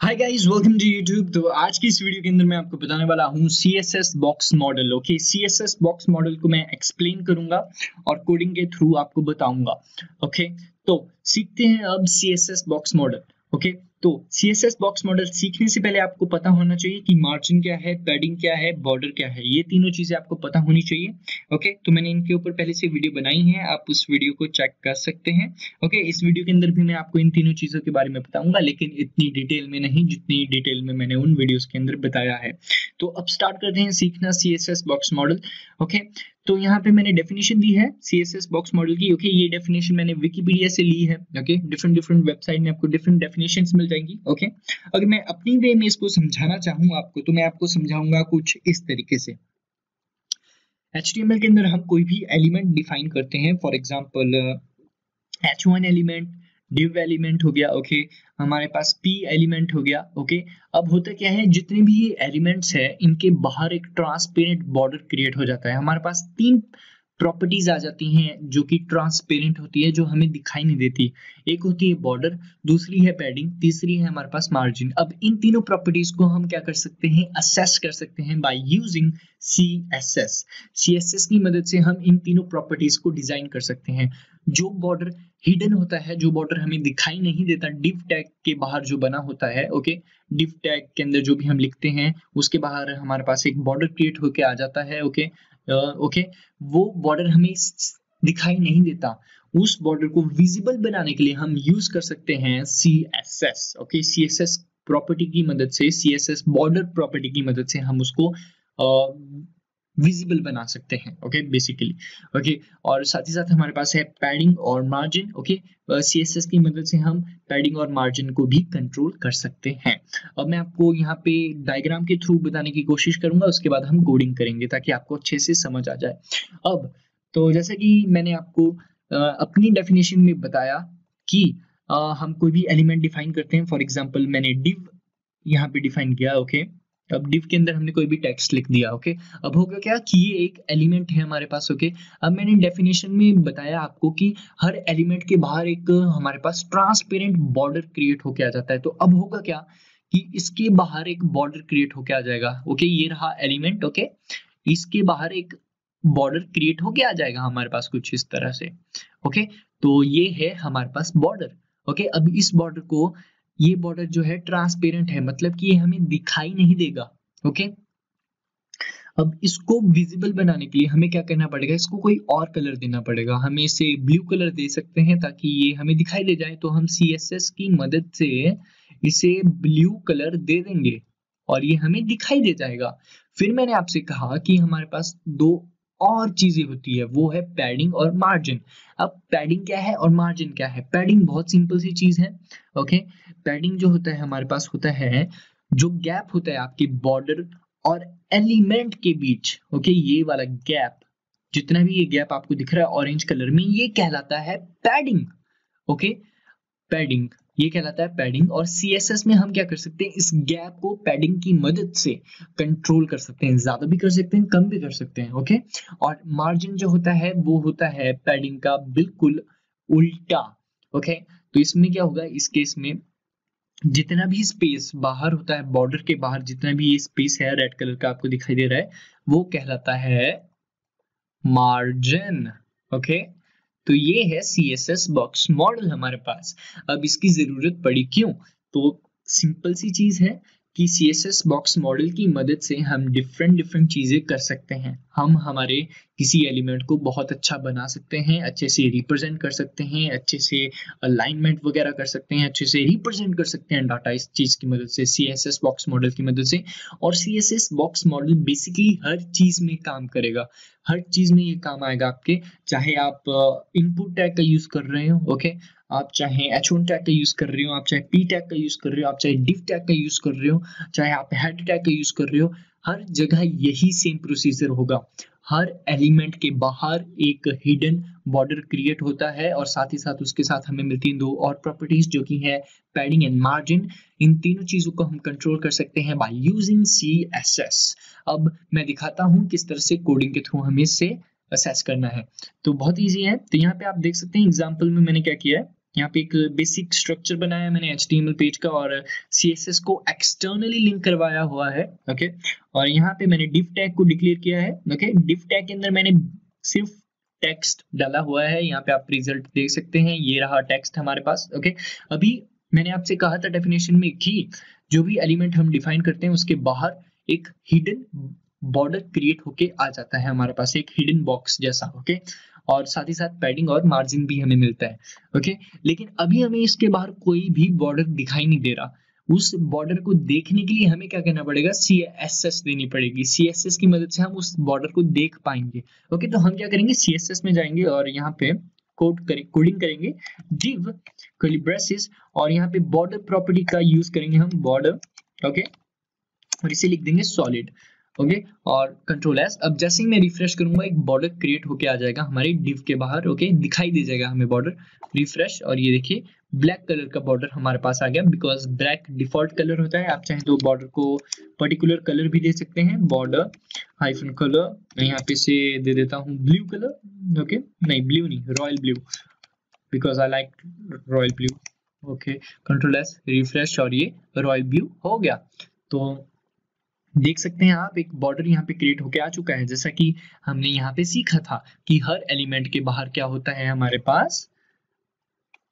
Hi guys welcome to YouTube तो आज की इस वीडियो के अंदर मैं आपको बताने वाला हूँ C S S box model okay C S S box model को मैं एक्सप्लेन करूँगा और कोडिंग के थ्रू आपको बताऊँगा ओके okay? तो सीखते हैं अब C S S box model okay तो C S S box model सीखने से पहले आपको पता होना चाहिए कि मार्जिन क्या है पैडिंग क्या है बॉर्डर क्या है। ये तीनों चीज़ें आपको पता होनी चाहिए। ओके तो मैंने इनके ऊपर पहले से वीडियो बनाई है, आप उस वीडियो को चेक कर सकते हैं। ओके इस वीडियो के अंदर भी मैं आपको इन तीनों चीज़ों के बारे में बताऊँगा, लेकिन इतनी डिटेल में नहीं, जितनी डिटेल में मैंने उन वीडियोस के अंदर बताया है। तो अब स्टार्ट करते हैं सीखना C S S box model okay तो यहाँ पे मैंने डेफिनेशन दी है C S S box model की ओके ये डेफिनेशन मैंने विकीपीडिया से ली है ओके डिफरेंट डिफरेंट वेबसाइट में आपको डिफरेंट डेफिनेशन मिल जाएँगी ओके अगर मैं अपनी वे में इसको समझाना चाहूँ आपको तो मैं आपको समझाऊँगा कुछ इस तरीके से. एच के अंदर हम कोई भी एलिमेंट डिफाइन करते हैं for example H one element div element हो गया ओके okay? हमारे पास पी एलिमेंट हो गया ओके okay? अब होता क्या है, जितने भी ये एलिमेंट्स है, इनके बाहर एक ट्रांसपेरेंट बॉर्डर क्रिएट हो जाता है। हमारे पास तीन प्रॉपर्टीज़ आ जाती हैं, जो कि ट्रांसपेरेंट होती है, जो हमें दिखाई नहीं देती। एक होती है बॉर्डर दूसरी है पैडिंग तीसरी है हमारे पास मार्जिन अब इन तीनों प्रॉपर्टीज़ को हम क्या कर सकते हैं असेस कर सकते हैं by using C S S C S S की मदद से हम इन तीनों प्रॉपर्टीज़ को डिज़ाइन कर सकते हैं। जो बॉर्डर हिडन होता है, जो बॉर्डर हमें दिखाई नहीं देता डिव टैग के बाहर जो बना होता है ओके डिव टैग के अंदर जो भी हम लिखते हैं, उसके बाहर हमारे पास एक बॉर्डर क्रिएट होके आ जाता है ओके ओके वो बॉर्डर हमें दिखाई नहीं देता। उस बॉर्डर को विजिबल बनाने के लिए हम यूज़ कर सकते हैं C S S okay C S S property की मदद से C S S border property की मदद से हम उसको विजिबल बना सकते हैं ओके बेसिकली ओके और साथ ही साथ हमारे पास है पैडिंग और margin okay C S S की मदद से हम पैडिंग और मार्जिन को भी कंट्रोल कर सकते हैं। अब मैं आपको यहाँ पे डायग्राम के थ्रू बताने की कोशिश करूँगा, उसके बाद हम कोडिंग करेंगे ताकि आपको अच्छे से समझ आ जाए। अब तो जैसे कि मैंने आपको अपनी डेफिनेशन में बताया कि हम कोई भी एलिमेंट डिफाइन करते हैं फॉर एग्ज़ाम्पल मैंने डिव यहाँ पे डिफाइन किया ओके okay? अब डिव के अंदर हमने कोई भी टेक्स्ट लिख दिया ओके अब होगा क्या कि ये एक एलिमेंट है हमारे पास ओके अब मैंने डेफिनेशन में बताया आपको कि हर एलिमेंट के बाहर एक, हमारे पास ट्रांसपेरेंट बॉर्डर क्रिएट होके आ जाता है। तो अब होगा क्या कि इसके बाहर एक बॉर्डर क्रिएट होके आ जाएगा ओके ये रहा एलिमेंट ओके इसके बाहर एक बॉर्डर क्रिएट होके आ जाएगा हमारे पास कुछ इस तरह से ओके तो ये है हमारे पास बॉर्डर ओके अब इस बॉर्डर को ये बॉर्डर जो है ट्रांसपेरेंट है मतलब कि ये हमें दिखाई नहीं देगा ओके अब इसको विजिबल बनाने के लिए हमें क्या करना पड़ेगा? इसको कोई और कलर देना पड़ेगा। हमें इसे ब्लू कलर दे सकते हैं ताकि ये हमें दिखाई दे जाए तो हम सी एस एस की मदद से इसे ब्लू कलर दे देंगे और ये हमें दिखाई दे जाएगा। फिर मैंने आपसे कहा कि हमारे पास दो और चीज़ें होती है, वो है पैडिंग और मार्जिन अब पैडिंग क्या है और मार्जिन क्या है? पैडिंग बहुत सिंपल सी चीज़ है ओके पैडिंग जो होता है, हमारे पास होता है, जो गैप होता है आपके बॉर्डर और एलिमेंट के बीच ओके ये वाला गैप जितना भी ये गैप आपको दिख रहा है ऑरेंज कलर में, ये कहलाता है पैडिंग ओके पैडिंग ये कहलाता है पैडिंग और सीएसएस में हम क्या कर सकते हैं? इस गैप को पैडिंग की मदद से कंट्रोल कर सकते हैं, ज़्यादा भी कर सकते हैं, कम भी कर सकते हैं ओके और मार्जिन जो होता है, वो होता है पैडिंग का बिल्कुल उल्टा ओके तो इसमें क्या होगा? इस केस में जितना भी स्पेस बाहर होता है बॉर्डर के बाहर जितना भी ये स्पेस है रेड कलर का आपको दिखाई दे रहा है, वो कहलाता है मार्जिन ओके तो ये है C S S box model हमारे पास। अब इसकी ज़रूरत पड़ी क्यों? तो सिंपल सी चीज़ है कि C S S box model की मदद से हम डिफरेंट डिफरेंट चीज़ें कर सकते हैं। हम हमारे किसी एलिमेंट को बहुत अच्छा बना सकते हैं, अच्छे से रिप्रेजेंट कर सकते हैं, अच्छे से अलाइनमेंट वगैरह कर सकते हैं, अच्छे से रिप्रेजेंट कर सकते हैं डाटा इस चीज़ की मदद से C S S box model की मदद से। और C S S box model basically हर चीज़ में काम करेगा। हर चीज़ में ये काम आएगा आपके। चाहे आप इनपुट टैग का यूज़ कर रहे हो ओके आप चाहे एच वन टैग का यूज़ कर रहे हो, आप चाहे पी टैग का यूज़ कर रहे हो, आप चाहे डिव टैग का यूज़ कर रहे हो, चाहे आप हेड टैग का यूज़ कर रहे हो, हर जगह यही सेम प्रोसीजर होगा। हर एलिमेंट के बाहर एक हिडन बॉर्डर क्रिएट होता है और साथ ही साथ उसके साथ हमें मिलती हैं दो और प्रॉपर्टीज़ जो कि है पैडिंग एंड मार्जिन इन तीनों चीज़ों को हम कंट्रोल कर सकते हैं by using C S S अब मैं दिखाता हूँ किस तरह से कोडिंग के थ्रू हमें इससे असेस करना है। तो बहुत ईजी है। तो यहाँ पे आप देख सकते हैं एग्ज़ाम्पल में मैंने क्या किया है? यहाँ पे एक बेसिक स्ट्रक्चर बनाया मैंने एच पेज का और सीएसएस को एक्सटर्नली लिंक करवाया हुआ है ओके और यहाँ पे मैंने डिफ टैग को डिक्लेयर किया है ओके डिफ टैग के अंदर मैंने सिर्फ़ टेक्स्ट डाला हुआ है, यहाँ पे आप रिज़ल्ट देख सकते हैं, ये रहा टेक्स्ट हमारे पास ओके अभी मैंने आपसे कहा था डेफिनेशन में कि जो भी एलिमेंट हम डिफाइन करते हैं, उसके बाहर एक हिडन बॉर्डर क्रिएट होके आ जाता है हमारे पास, एक हिडन बॉक्स जैसा ओके और साथ ही साथ पैडिंग और मार्जिन भी हमें मिलता है ओके लेकिन अभी हमें इसके बाहर कोई भी बॉर्डर दिखाई नहीं दे रहा। उस बॉर्डर को देखने के लिए हमें क्या करना पड़ेगा? सी एस एस देनी पड़ेगी। सी एस एस की मदद से हम उस बॉर्डर को देख पाएँगे ओके तो हम क्या करेंगे? सी एस एस में जाएँगे और यहाँ पे कोड करें कोडिंग करेंगे। curly braces और यहाँ पे बॉर्डर प्रॉपर्टी का यूज़ करेंगे हम बॉर्डर ओके और इसे लिख देंगे सॉलिड ओके? और कंट्रोल एस अब जैसे ही मैं रिफ्रेश करूँगा, एक बॉर्डर क्रिएट होके आ जाएगा हमारे डिव के बाहर, ओके? दिखाई दे जाएगा हमें बॉर्डर रिफ्रेश और ये देखिए ब्लैक कलर का बॉर्डर हमारे पास आ गया बिकॉज़ ब्लैक डिफ़ॉल्ट कलर होता है। आप चाहें तो बॉर्डर को पर्टिकुलर कलर भी दे सकते हैं। बॉर्डर हाइफन कलर मैं यहाँ पे से दे देता हूँ ब्लू कलर ओके? नहीं ब्लू नहीं royal blue because I like royal blue okay? Control S refresh और ये रॉयल ब्लू हो गया। तो देख सकते हैं आप एक बॉर्डर यहाँ पे क्रिएट होके आ चुका है। जैसा कि हमने यहाँ पे सीखा था कि हर एलिमेंट के बाहर क्या होता है हमारे पास?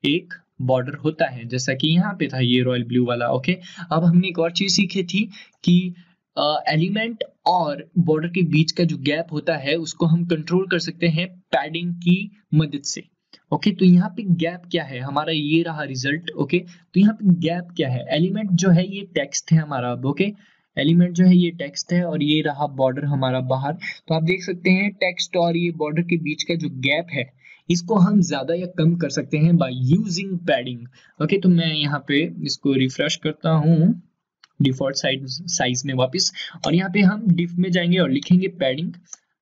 एक बॉर्डर होता है। जैसा कि यहाँ पे था ये रॉयल ब्लू वाला ओके अब हमने एक और चीज़ सीखी थी कि एलिमेंट और बॉर्डर के बीच का जो गैप होता है उसको हम कंट्रोल कर सकते हैं पैडिंग की मदद से ओके okay, तो यहाँ पे गैप क्या है? हमारा ये रहा रिज़ल्ट ओके okay? तो यहाँ पे गैप क्या है? एलिमेंट जो है ये टेक्स्ट है हमारा अब ओके एलिमेंट जो है ये टेक्स्ट है और ये रहा बॉर्डर हमारा बाहर। तो आप देख सकते हैं टेक्स्ट और ये बॉर्डर के बीच का जो गैप है, इसको हम ज़्यादा या कम कर सकते हैं बाय यूजिंग पैडिंग ओके तो मैं यहाँ पे इसको रिफ्रेश करता हूँ डिफ़ॉल्ट साइज़ साइज़ में वापस। और यहाँ पे हम डिफ में जाएँगे और लिखेंगे पैडिंग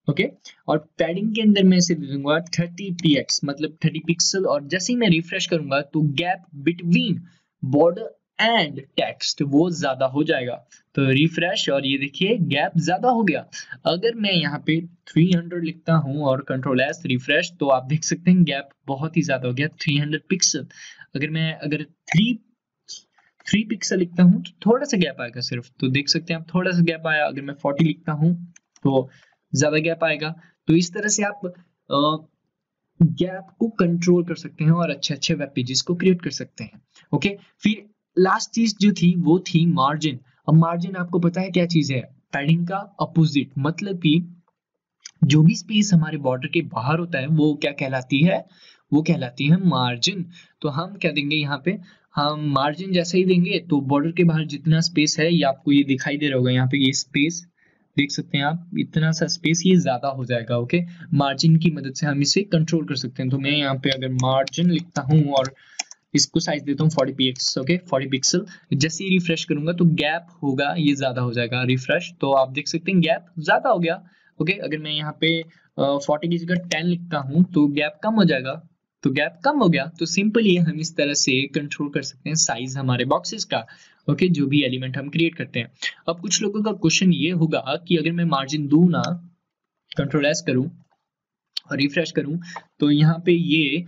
ओके okay? और पैडिंग के अंदर मैं इसे दे दूँगा 30 px मतलब 30 पिक्सल और जैसे ही मैं रिफ्रेश करूँगा तो gap between border and text वो ज़्यादा हो जाएगा। तो रिफ्रेश और ये देखिए गैप ज़्यादा हो गया। अगर मैं यहाँ पे 300 लिखता हूँ और कंट्रोल एस रिफ्रेश तो आप देख सकते हैं गैप बहुत ही ज़्यादा हो गया 300 पिक्सल अगर मैं अगर थ्री थ्री पिक्सल लिखता हूँ तो थोड़ा सा गैप आएगा सिर्फ़। तो देख सकते हैं आप थोड़ा सा गैप आया। अगर मैं 40 लिखता हूँ तो ज़्यादा गैप आएगा। तो इस तरह से आप आ, गैप को कंट्रोल कर सकते हैं और अच्छे अच्छे वेब पेजेस को क्रिएट कर सकते हैं। ओके फिर लास्ट चीज़ जो थी, वो थी मार्जिन अब मार्जिन आपको पता है क्या चीज़ है? पैडिंग का अपोजिट मतलब कि जो भी स्पेस हमारे बॉर्डर के बाहर होता है, वो क्या कहलाती है? वो कहलाती है मार्जिन तो हम क्या देंगे यहाँ पे? हम मार्जिन जैसे ही देंगे तो बॉर्डर के बाहर जितना स्पेस है, ये आपको ये दिखाई दे रहा होगा यहाँ पे, ये स्पेस देख सकते हैं आप, इतना सा स्पेस ये ज़्यादा हो जाएगा ओके मार्जिन की मदद से हम इसे कंट्रोल कर सकते हैं। तो मैं यहाँ पे अगर मार्जिन लिखता हूँ और इसको साइज़ देता हूँ forty P okay forty pixel जैसे ही रिफ्रेश करूँगा तो गैप होगा ये ज़्यादा हो जाएगा रिफ्रेश तो आप देख सकते हैं गैप ज़्यादा हो गया ओके अगर मैं यहाँ पे फोर्टी की जगह टेन लिखता हूँ तो गैप कम हो जाएगा। तो गैप कम हो गया तो सिंपली हम इस तरह से कंट्रोल कर सकते हैं साइज़ हमारे बॉक्सेस का ओके okay, जो भी एलिमेंट हम क्रिएट करते हैं। अब कुछ लोगों का क्वेश्चन ये होगा कि अगर मैं मार्जिन दू ना कंट्रोल एस करूँ और रिफ्रेश करूँ तो यहाँ पे ये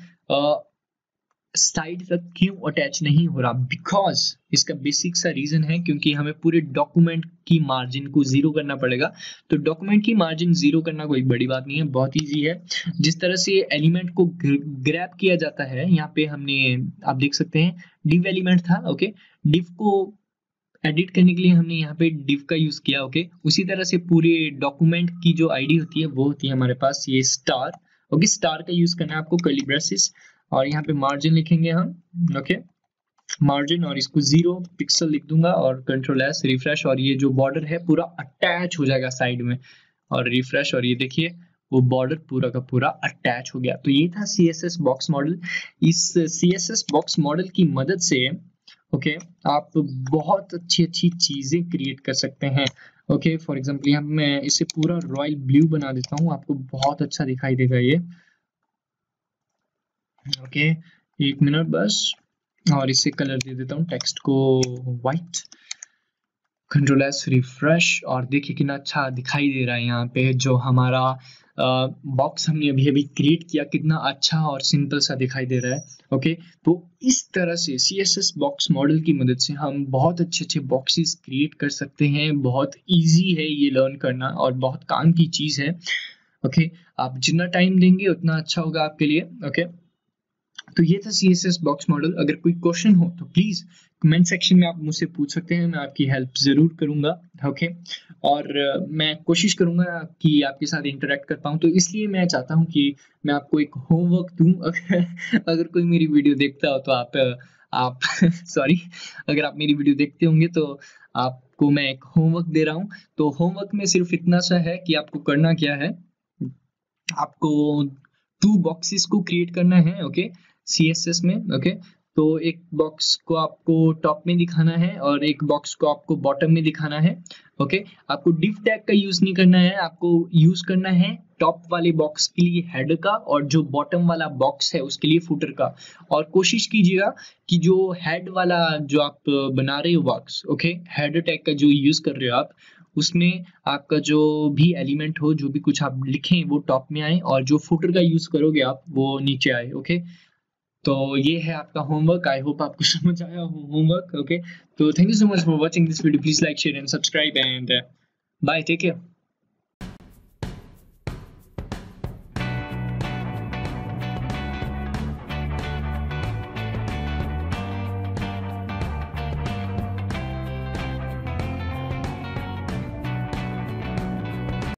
साइड तक क्यों अटैच नहीं हो रहा? बिकॉज़ इसका बेसिक सा रीजन है, क्योंकि हमें पूरे डॉक्यूमेंट की मार्जिन को ज़ीरो करना पड़ेगा। तो डॉक्यूमेंट की मार्जिन ज़ीरो करना कोई बड़ी बात नहीं है, बहुत ईजी है। जिस तरह से एलिमेंट को ग्रैप किया जाता है, यहाँ पे हमने, आप देख सकते हैं डिव एलिमेंट था ओके डिव को एडिट करने के लिए हमने यहाँ पे डिव का यूज़ किया ओके उसी तरह से पूरे डॉक्यूमेंट की जो आईडी होती है, वो होती है हमारे पास, ये स्टार ओके स्टार का यूज़ करना है आपको कलिब्रेसिस और यहाँ पे मार्जिन लिखेंगे हम ओके मार्जिन और इसको ज़ीरो पिक्सल लिख दूँगा और कंट्रोल एस रिफ्रेश और ये जो बॉर्डर है पूरा अटैच हो जाएगा साइड में। और रिफ्रेश और ये देखिए वो बॉर्डर पूरा का पूरा अटैच हो गया। तो ये था C S S box model इस C S S box model की मदद से ओके okay, आप बहुत अच्छी अच्छी चीज़ें क्रिएट कर सकते हैं। ओके फॉर एग्ज़ाम्पल यहाँ मैं इसे पूरा रॉयल ब्लू बना देता हूँ आपको बहुत अच्छा दिखाई देगा ये। ओके, एक मिनट बस। और इसे कलर दे देता हूँ टेक्स्ट को वाइट कंट्रोल एस रिफ्रेश और देखिए कितना अच्छा दिखाई दे रहा है यहाँ पे, जो हमारा बॉक्स हमने अभी अभी क्रिएट किया, कितना अच्छा और सिंपल सा दिखाई दे रहा है। ओके तो इस तरह से C S S box model की मदद से हम बहुत अच्छे अच्छे बॉक्सेस क्रिएट कर सकते हैं। बहुत ईजी है ये लर्न करना और बहुत काम की चीज़ है। ओके, आप जितना टाइम देंगे, उतना अच्छा होगा आपके लिए। ओके तो ये था C S S box model अगर कोई क्वेश्चन हो तो प्लीज़ कमेंट सेक्शन में आप मुझसे पूछ सकते हैं, मैं आपकी हेल्प ज़रूर करूँगा ओके और मैं कोशिश करूँगा कि आपके साथ इंटरेक्ट कर पाऊँ। तो इसलिए मैं चाहता हूँ कि मैं आपको एक होमवर्क दूँ। अगर अगर कोई मेरी वीडियो देखता हो तो आप आप सॉरी अगर आप मेरी वीडियो देखते होंगे तो आपको मैं एक होमवर्क दे रहा हूँ। तो होमवर्क में सिर्फ़ इतना सा है कि आपको करना क्या है? आपको टू बॉक्सेस को क्रिएट करना है ओके सीएसएस में ओके तो एक बॉक्स को आपको टॉप में दिखाना है और एक बॉक्स को आपको बॉटम में दिखाना है ओके आपको डिफ टैग का यूज़ नहीं करना है, आपको यूज़ करना है टॉप वाले बॉक्स के लिए हेड का और जो बॉटम वाला बॉक्स है उसके लिए फुटर का। और कोशिश कीजिएगा कि जो हेड वाला जो आप बना रहे हो बॉक्स ओके हेड टैग का जो यूज़ कर रहे हो आप, उसमें आपका जो भी एलिमेंट हो, जो भी कुछ आप लिखें, वो टॉप में आए और जो फुटर का यूज़ करोगे आप, वो नीचे आए ओके तो ये है आपका होमवर्क आई होप आपको समझ आया होमवर्क ओके तो thank you so much for watching this video please like share and subscribe and bye take care